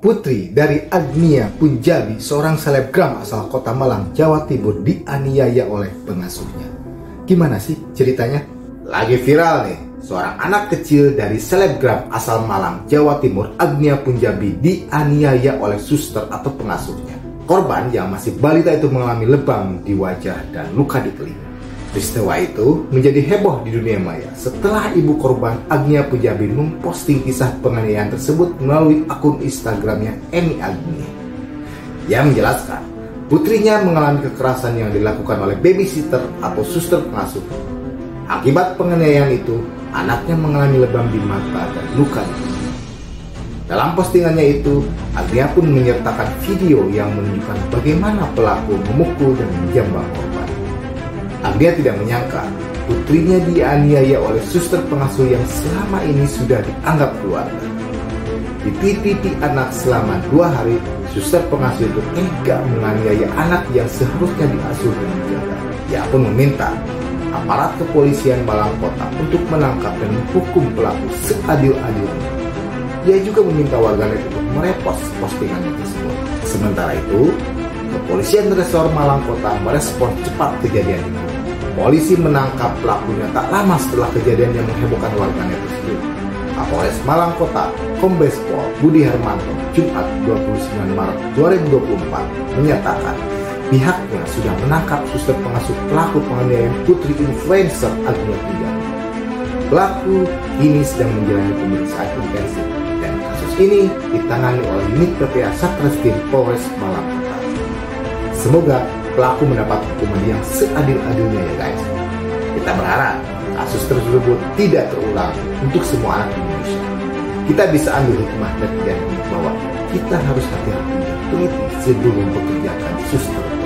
Putri dari Agnia Punjabi, seorang selebgram asal kota Malang, Jawa Timur dianiaya oleh pengasuhnya. Gimana sih ceritanya? Lagi viral nih, seorang anak kecil dari selebgram asal Malang, Jawa Timur, Agnia Punjabi dianiaya oleh suster atau pengasuhnya. Korban yang masih balita itu mengalami lebam di wajah dan luka di telinga. Peristiwa itu menjadi heboh di dunia maya setelah ibu korban Agnia Pujabi memposting kisah penganiayaan tersebut melalui akun Instagramnya Emi Agnia. Yang menjelaskan, putrinya mengalami kekerasan yang dilakukan oleh babysitter atau suster pengasuh. Akibat penganiayaan itu, anaknya mengalami lebam di mata dan luka dalam postingannya itu, Agnia pun menyertakan video yang menunjukkan bagaimana pelaku memukul dan menjambak. Agnia tidak menyangka putrinya dianiaya oleh suster pengasuh yang selama ini sudah dianggap keluarga. Dititipi anak selama dua hari, suster pengasuh itu tega menganiaya anak yang seharusnya diasuh dan dijaga. Ia pun meminta aparat kepolisian Malang Kota untuk menangkap dan menghukum pelaku seadil-adilnya. Ia juga meminta warganet untuk merepost postingan tersebut. Sementara itu, kepolisian resor Malang Kota merespon cepat kejadian ini. Polisi menangkap pelakunya tak lama setelah kejadian yang menghebohkan warganet tersebut. Kapolres Malang Kota, Kombes Pol Budi Hermanto, Jumat 29 Maret 2024 menyatakan pihaknya sudah menangkap suster pengasuh pelaku penganiayaan putri influencer Agnia Tiga. Pelaku ini sedang menjalani pemeriksaan intensif dan kasus ini ditangani oleh unit PPA Satreskrim Polres Malang Kota. Semoga pelaku mendapat hukuman yang seadil-adilnya ya guys. Kita berharap kasus tersebut tidak terulang untuk semua anak Indonesia. Kita bisa ambil hikmah ini bahwa kita harus hati-hati dan teliti sebelum bekerja suster